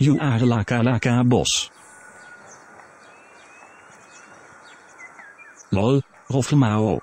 You are like a boss. Lod, Roflmao,